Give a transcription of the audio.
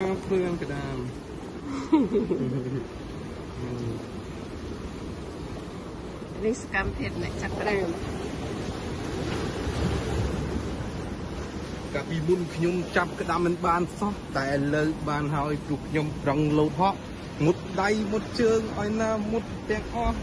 ព្រឿងក្តាមនេះសកម្មភាពអ្នកចាប់ផ្ដើមកាលពីមុនខ្ញុំចាប់ក្តាមមិនបានសោះតែឥឡូវបានហើយព្រោះខ្ញុំប្រឹងលោតហក់មុតដៃមុតជើងឲ្យណាមុតទាំងអស់